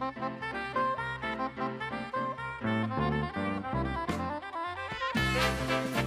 Thank you.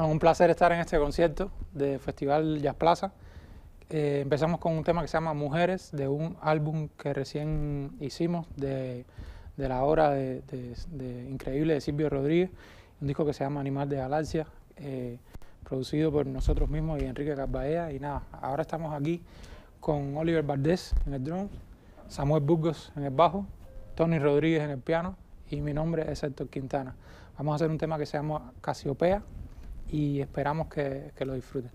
Un placer estar en este concierto de Festival Jazz Plaza. Eh, empezamos con un tema que se llama Mujeres, de un álbum que recién hicimos de, la obra de, increíble de Silvio Rodríguez, un disco que se llama Animal de Galaxia, eh, producido por nosotros mismos y Enrique Carbaea. Y nada, ahora estamos aquí con Oliver Valdés en el drum, Samuel Burgos en el bajo, Tony Rodríguez en el piano y mi nombre es Héctor Quintana. Vamos a hacer un tema que se llama Casiopea y esperamos que, que lo disfruten.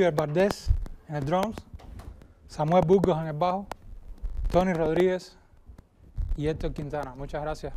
Oliver Bardés en el drums, Samuel Burgos en el bajo, Tony Rodríguez y Héctor Quintana. Muchas gracias.